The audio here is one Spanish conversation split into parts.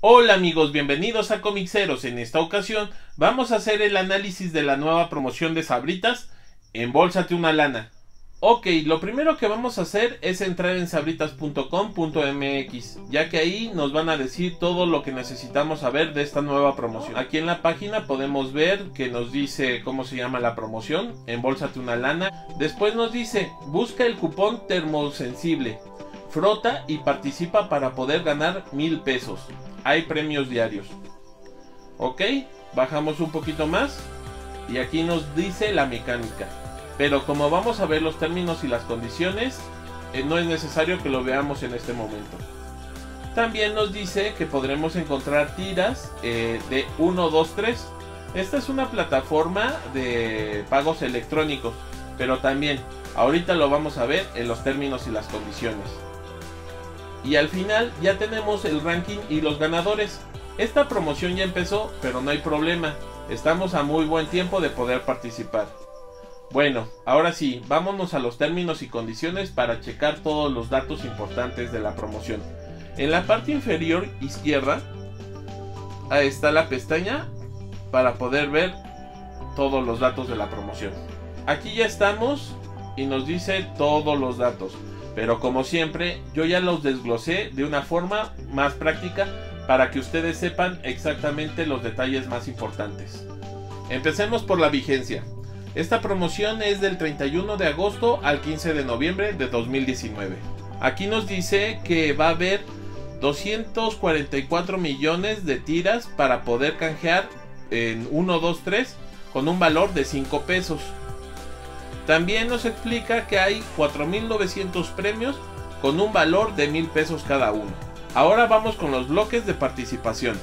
Hola amigos, bienvenidos a Comixeros. En esta ocasión vamos a hacer el análisis de la nueva promoción de Sabritas Embolsate una lana. Ok, lo primero que vamos a hacer es entrar en sabritas.com.mx, ya que ahí nos van a decir todo lo que necesitamos saber de esta nueva promoción. Aquí en la página podemos ver que nos dice cómo se llama la promoción, embolsate una lana. Después nos dice, busca el cupón termosensible, frota y participa para poder ganar mil pesos. Hay premios diarios. Ok, bajamos un poquito más y aquí nos dice la mecánica. Pero como vamos a ver los términos y las condiciones, eh, no es necesario que lo veamos en este momento. También nos dice que podremos encontrar tiras eh, de 1, 2, 3. Esta es una plataforma de pagos electrónicos, pero también ahorita lo vamos a ver en los términos y las condiciones. Y al final ya tenemos el ranking y los ganadores. Esta promoción ya empezó, pero no hay problema. Estamos a muy buen tiempo de poder participar. Bueno, ahora sí, vámonos a los términos y condiciones para checar todos los datos importantes de la promoción. En la parte inferior izquierda está la pestaña para poder ver todos los datos de la promoción. Aquí ya estamos y nos dice todos los datos. Pero como siempre, yo ya los desglosé de una forma más práctica para que ustedes sepan exactamente los detalles más importantes. Empecemos por la vigencia. Esta promoción es del 31 de agosto al 15 de noviembre de 2019. Aquí nos dice que va a haber 244 millones de tiras para poder canjear en 1, 2, 3 con un valor de 5 pesos. También nos explica que hay 4.900 premios con un valor de 1.000 pesos cada uno. Ahora vamos con los bloques de participación.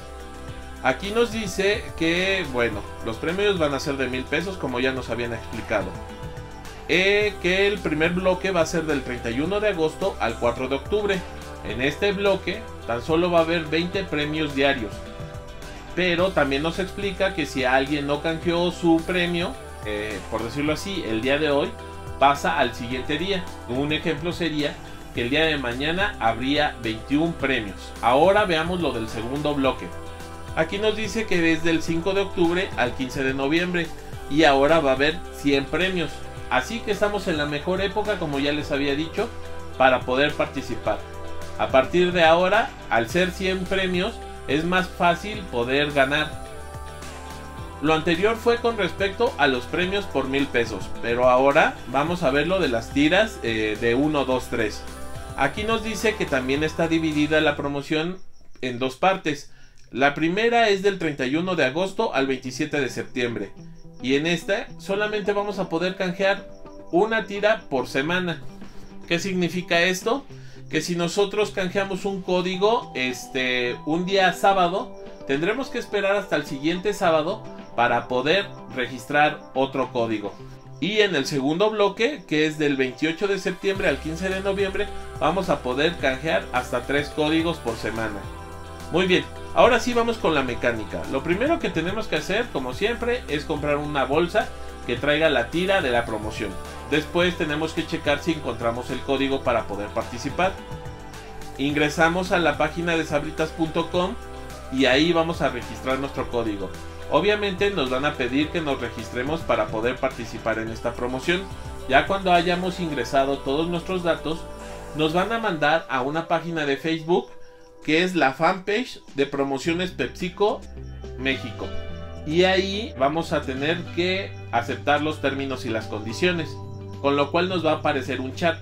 Aquí nos dice que, bueno, los premios van a ser de mil pesos como ya nos habían explicado. Eh, que el primer bloque va a ser del 31 de agosto al 4 de octubre. En este bloque tan solo va a haber 20 premios diarios. Pero también nos explica que si alguien no canjeó su premio, eh, por decirlo así, el día de hoy, pasa al siguiente día. Un ejemplo sería que el día de mañana habría 21 premios. Ahora veamos lo del segundo bloque. Aquí nos dice que desde el 5 de octubre al 15 de noviembre y ahora va a haber 100 premios. Así que estamos en la mejor época, como ya les había dicho, para poder participar. A partir de ahora, al ser 100 premios, es más fácil poder ganar. Lo anterior fue con respecto a los premios por mil pesos, pero ahora vamos a ver lo de las tiras eh, de 1, 2, 3. Aquí nos dice que también está dividida la promoción en dos partes. La primera es del 31 de agosto al 27 de septiembre. Y en esta solamente vamos a poder canjear una tira por semana. ¿Qué significa esto? Que si nosotros canjeamos un código este un día sábado, tendremos que esperar hasta el siguiente sábado para poder registrar otro código. Y en el segundo bloque, que es del 28 de septiembre al 15 de noviembre, vamos a poder canjear hasta tres códigos por semana. Muy bien, ahora sí vamos con la mecánica. Lo primero que tenemos que hacer, como siempre, es comprar una bolsa que traiga la tira de la promoción. Después tenemos que checar si encontramos el código para poder participar. Ingresamos a la página de sabritas.com y ahí vamos a registrar nuestro código. Obviamente nos van a pedir que nos registremos para poder participar en esta promoción. Ya cuando hayamos ingresado todos nuestros datos, nos van a mandar a una página de Facebook que es la fanpage de promociones PepsiCo México. Y ahí vamos a tener que aceptar los términos y las condiciones, con lo cual nos va a aparecer un chat.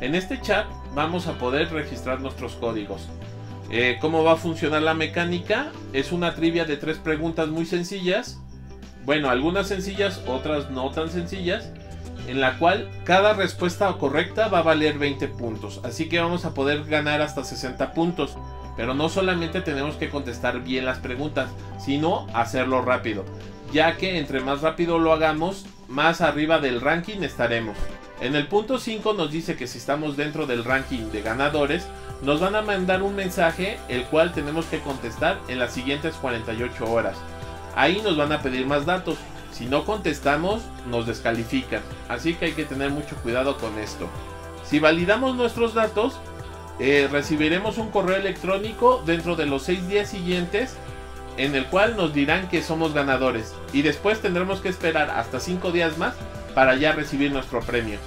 En este chat vamos a poder registrar nuestros códigos. Eh, ¿Cómo va a funcionar la mecánica? Es una trivia de tres preguntas muy sencillas. Bueno, algunas sencillas, otras no tan sencillas en la cual cada respuesta correcta va a valer 20 puntos. Así que vamos a poder ganar hasta 60 puntos. Pero no solamente tenemos que contestar bien las preguntas, sino hacerlo rápido. Ya que entre más rápido lo hagamos, más arriba del ranking estaremos. En el punto 5 nos dice que si estamos dentro del ranking de ganadores, nos van a mandar un mensaje el cual tenemos que contestar en las siguientes 48 horas. Ahí nos van a pedir más datos. Si no contestamos, nos descalifican. Así que hay que tener mucho cuidado con esto. Si validamos nuestros datos, eh, recibiremos un correo electrónico dentro de los seis días siguientes en el cual nos dirán que somos ganadores y después tendremos que esperar hasta 5 días más para ya recibir nuestro premio.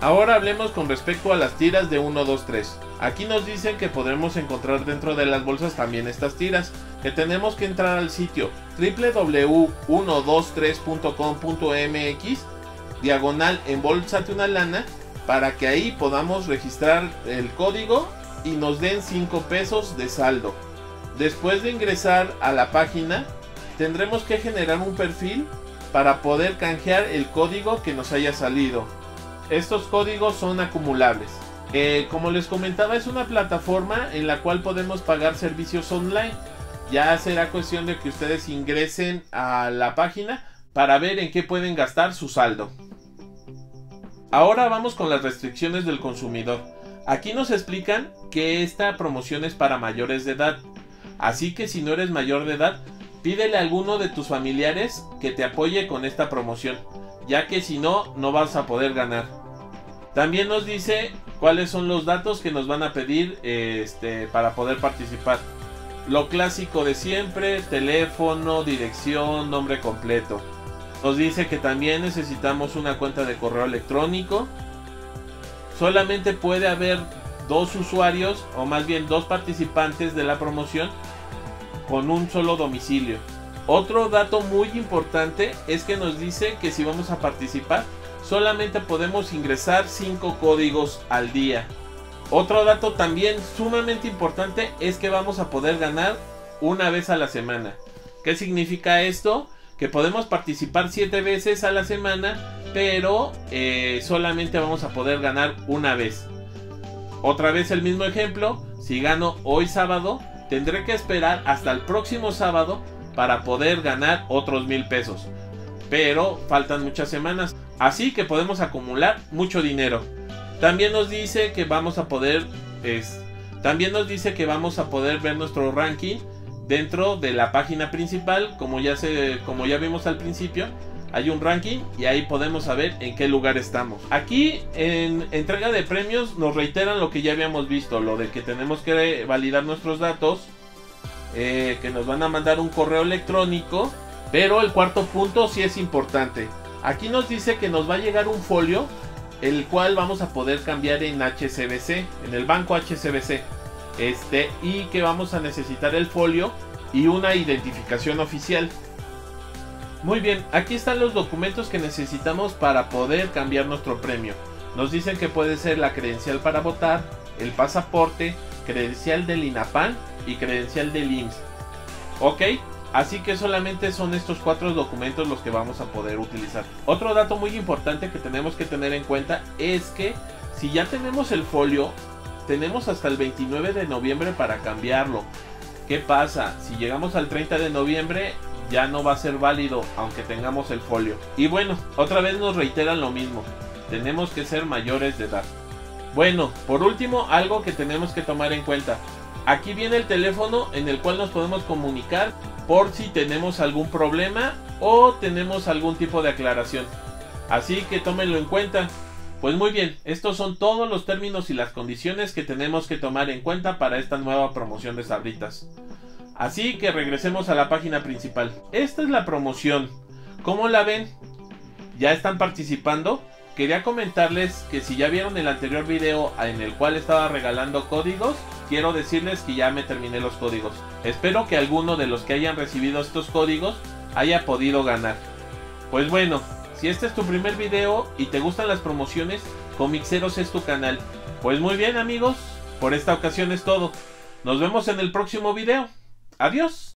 Ahora hablemos con respecto a las tiras de 1, 2, 3. Aquí nos dicen que podremos encontrar dentro de las bolsas también estas tiras, que tenemos que entrar al sitio www.123.com.mx diagonal en bolsa de una lana para que ahí podamos registrar el código y nos den 5 pesos de saldo. Después de ingresar a la página, tendremos que generar un perfil para poder canjear el código que nos haya salido. Estos códigos son acumulables. Eh, como les comentaba, es una plataforma en la cual podemos pagar servicios online. Ya será cuestión de que ustedes ingresen a la página para ver en qué pueden gastar su saldo. Ahora vamos con las restricciones del consumidor. Aquí nos explican que esta promoción es para mayores de edad. Así que si no eres mayor de edad, pídele a alguno de tus familiares que te apoye con esta promoción ya que si no, no vas a poder ganar. También nos dice cuáles son los datos que nos van a pedir este, para poder participar. Lo clásico de siempre, teléfono, dirección, nombre completo. Nos dice que también necesitamos una cuenta de correo electrónico. Solamente puede haber dos usuarios o más bien dos participantes de la promoción con un solo domicilio. Otro dato muy importante es que nos dice que si vamos a participar solamente podemos ingresar 5 códigos al día. Otro dato también sumamente importante es que vamos a poder ganar una vez a la semana. ¿Qué significa esto? Que podemos participar 7 veces a la semana, pero eh, solamente vamos a poder ganar una vez. Otra vez el mismo ejemplo, si gano hoy sábado, tendré que esperar hasta el próximo sábado para poder ganar otros mil pesos. Pero faltan muchas semanas, así que podemos acumular mucho dinero. También nos dice que vamos a poder es, también nos dice que vamos a poder ver nuestro ranking dentro de la página principal, como ya se como ya vimos al principio, hay un ranking y ahí podemos saber en qué lugar estamos. Aquí en entrega de premios nos reiteran lo que ya habíamos visto, lo de que tenemos que validar nuestros datos eh, que nos van a mandar un correo electrónico. Pero el cuarto punto sí es importante. Aquí nos dice que nos va a llegar un folio, el cual vamos a poder cambiar en HCBC, en el banco HCBC. Este, y que vamos a necesitar el folio y una identificación oficial. Muy bien, aquí están los documentos que necesitamos para poder cambiar nuestro premio. Nos dicen que puede ser la credencial para votar, el pasaporte, credencial del INAPAN y credencial del IMSS. Ok, así que solamente son estos cuatro documentos los que vamos a poder utilizar. Otro dato muy importante que tenemos que tener en cuenta es que si ya tenemos el folio, tenemos hasta el 29 de noviembre para cambiarlo. ¿Qué pasa? Si llegamos al 30 de noviembre ya no va a ser válido aunque tengamos el folio. Y bueno, otra vez nos reiteran lo mismo. Tenemos que ser mayores de edad. Bueno, por último, algo que tenemos que tomar en cuenta. Aquí viene el teléfono en el cual nos podemos comunicar por si tenemos algún problema o tenemos algún tipo de aclaración. Así que tómenlo en cuenta. Pues muy bien, estos son todos los términos y las condiciones que tenemos que tomar en cuenta para esta nueva promoción de sabritas. Así que regresemos a la página principal. Esta es la promoción. ¿Cómo la ven? ¿Ya están participando? Quería comentarles que si ya vieron el anterior video en el cual estaba regalando códigos, quiero decirles que ya me terminé los códigos. Espero que alguno de los que hayan recibido estos códigos haya podido ganar. Pues bueno, si este es tu primer video y te gustan las promociones, Comixeros es tu canal. Pues muy bien amigos, por esta ocasión es todo. Nos vemos en el próximo video. Adiós.